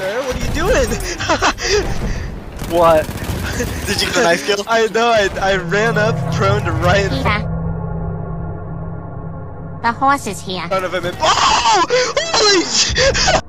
sir. What are you doing? What? Did you get a knife kill? I know. I I ran up, prone to right. The horse is here. front of him, and oh! Holy!